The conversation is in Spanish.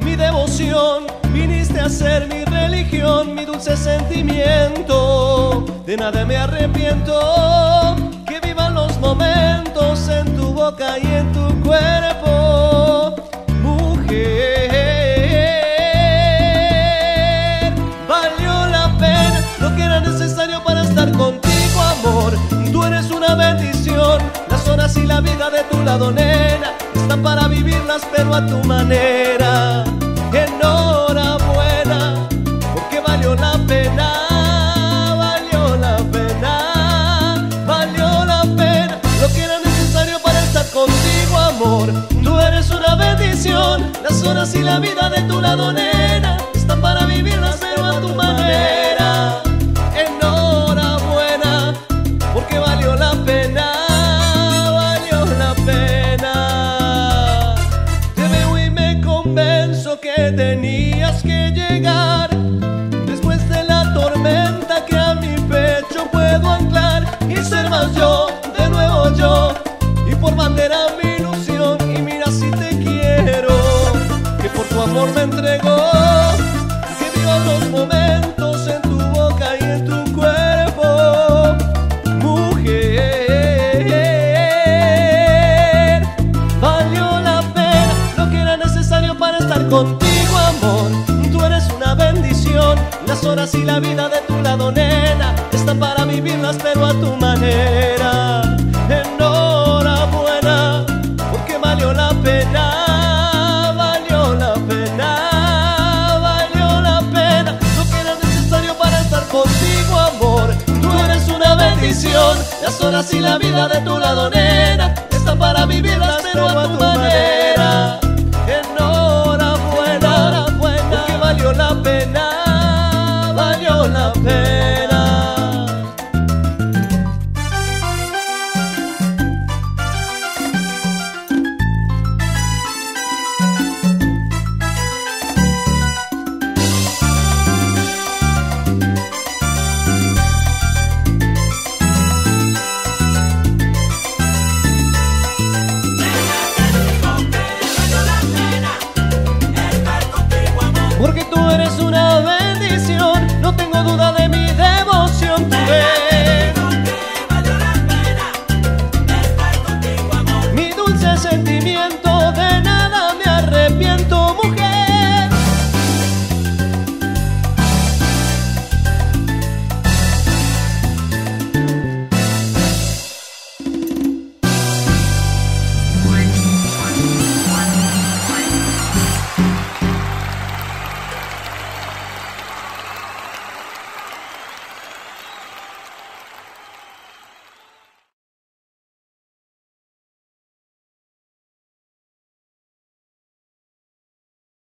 mi devoción. Viniste a ser mi religión, mi dulce sentimiento. De nada me arrepiento, que vivan los momentos en tu boca y en tu cuerpo, mujer. Valió la pena lo que era necesario para estar contigo, amor. Tú eres una bendición, las horas y la vida de tu lado, nena, están para vivirlas, pero a tu manera. Enhorabuena, porque valió la pena, valió la pena, valió la pena lo que era necesario para estar contigo, amor. Tú eres una bendición, las horas y la vida de tu lado, nena, tenías que llegar después de la tormenta que a mi pecho puedo anclar y ser más yo, de nuevo yo, y por bandera mi ilusión. Y mira si te quiero, que por tu amor me entregó, horas y la vida de tu lado, nena, están para vivirlas, pero a tu manera. Enhorabuena, porque valió la pena, valió la pena, valió la pena lo que era necesario para estar contigo, amor. Tú eres una bendición, las horas y la vida de tu lado, nena,